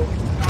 Oh,